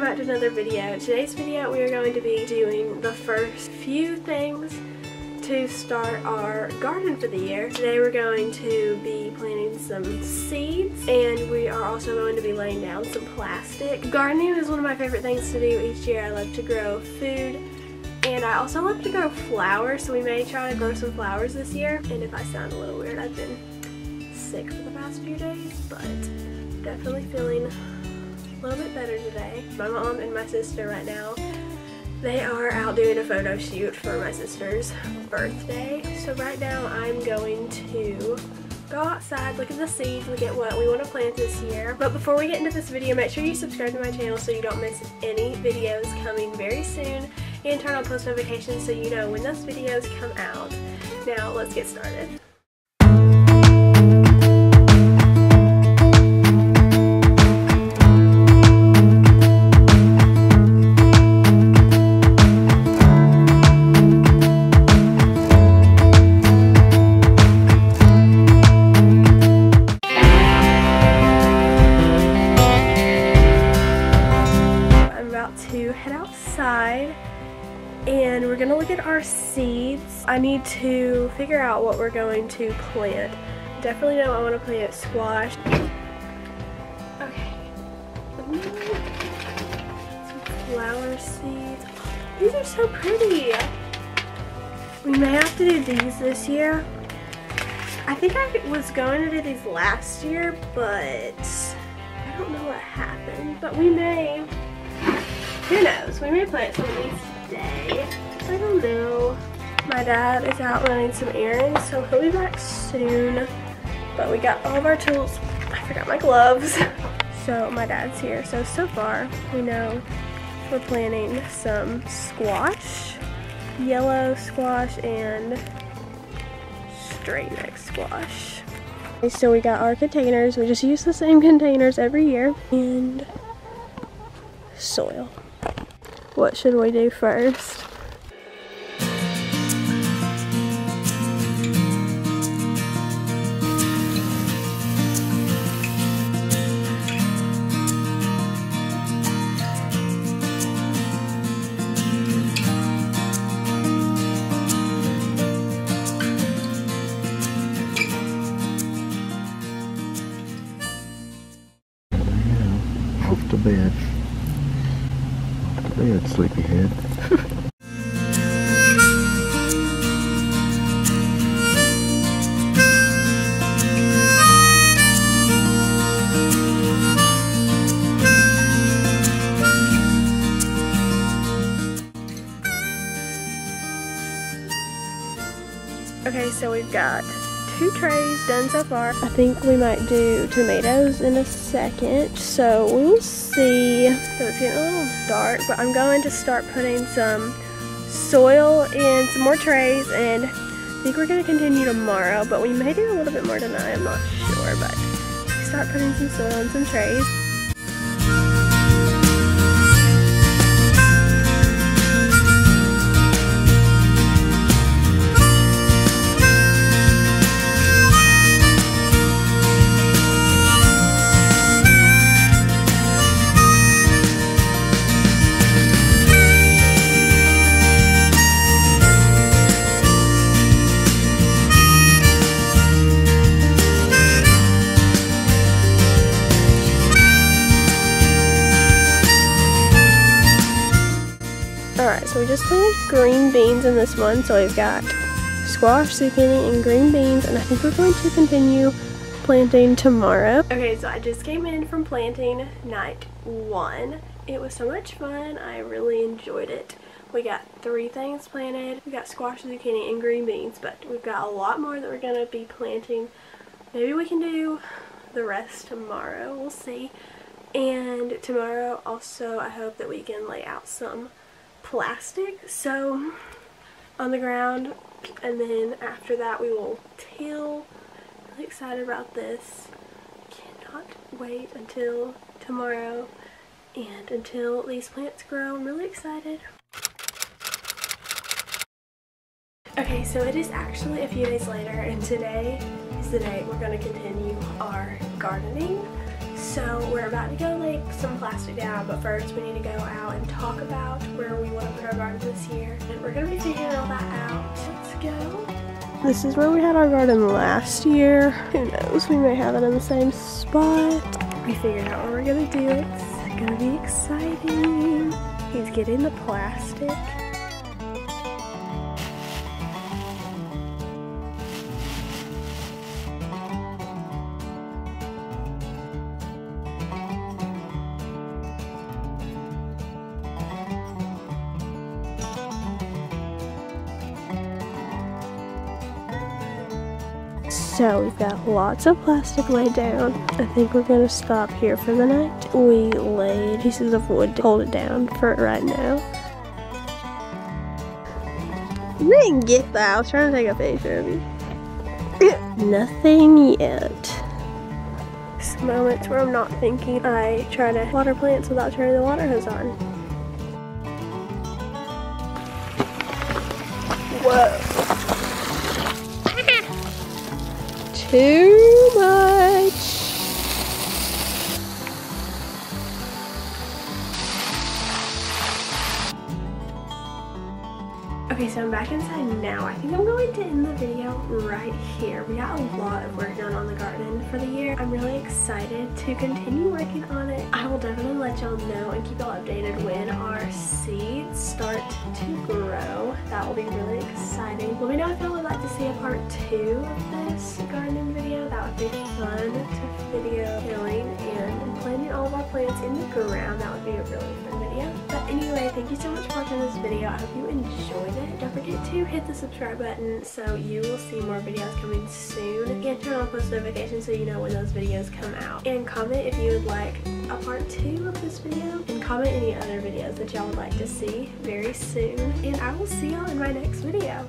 welcome back to another video. Today's video we are going to be doing the first few things to start our garden for the year. Today we're going to be planting some seeds and we are also going to be laying down some plastic. Gardening is one of my favorite things to do each year. I love to grow food and I also love to grow flowers so we may try to grow some flowers this year. And if I sound a little weird, I've been sick for the past few days but definitely feeling a little bit better today. My mom and my sister right now, they are out doing a photo shoot for my sister's birthday. So right now I'm going to go outside, look at the seeds, look at what we want to plant this year. But before we get into this video, make sure you subscribe to my channel so you don't miss any videos coming very soon and turn on post notifications so you know when those videos come out. Now let's get started. Seeds. I need to figure out what we're going to plant. Definitely know I want to plant squash. Okay. Some flower seeds. These are so pretty. We may have to do these this year. I think I was going to do these last year, but I don't know what happened. But we may. Who knows? We may plant some of these today. I don't know. My dad is out running some errands, so he'll be back soon. But we got all of our tools. I forgot my gloves. So my dad's here. So, so far, we know we're planting some squash, yellow squash, and straight neck squash. Okay, so we got our containers. We just use the same containers every year. And soil. What should we do first? Bed, sleepyhead. Okay, so we've got two trays done so far. I think we might do tomatoes in a second, so we'll see. So it's getting a little dark, but I'm going to start putting some soil in some more trays, and I think we're going to continue tomorrow, but we may do a little bit more tonight, I'm not sure, but start putting some soil in some trays. Green beans in this one. So we've got squash, zucchini, and green beans. And I think we're going to continue planting tomorrow. Okay, so I just came in from planting night one. It was so much fun. I really enjoyed it. We got three things planted. We got squash, zucchini, and green beans. But we've got a lot more that we're going to be planting. Maybe we can do the rest tomorrow. We'll see. And tomorrow also I hope that we can lay out some plastic so on the ground and then after that we will till. Really excited about this. Cannot wait until tomorrow and until these plants grow I'm really excited. Okay so it is actually a few days later and today is the day we're going to continue our gardening So we're about to go lay some plastic down, but first we need to go out and talk about where we want to put our garden this year. And we're going to be figuring all that out. Let's go. This is where we had our garden last year. Who knows, we may have it in the same spot. We figured out what we're going to do. It's going to be exciting. He's getting the plastic. So we've got lots of plastic laid down. I think we're gonna stop here for the night. We laid pieces of wood to hold it down for right now. Didn't get that. I was trying to take a picture of you. Nothing yet. Moments where I'm not thinking. I try to water plants without turning the water hose on. Whoa. Too much. Okay, so I'm back inside now. I think I'm going to end the video right here. We got a lot of work done on the garden for the year. I'm really excited to continue working on it. I will definitely let y'all know and keep y'all updated when our seeds start to grow. That will be really exciting. Let me know if y'all would like to see a part two of this gardening video. That would be fun to video killing and planting all of our plants in the ground. That would be a really fun video. But anyway, thank you so much for watching this video. I hope you enjoyed it. Don't forget to hit the subscribe button so you will see more videos coming soon. And turn on post notifications so you know when those videos come out. And comment if you would like a part 2 of this video. And comment any other videos that y'all would like to see very soon. And I will see y'all in my next video.